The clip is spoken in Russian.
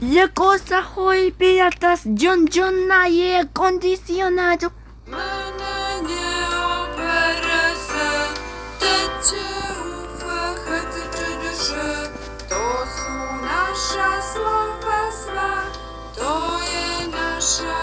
Le cosa hoy piratas John John na je condicionado. То су наша слава то є наша.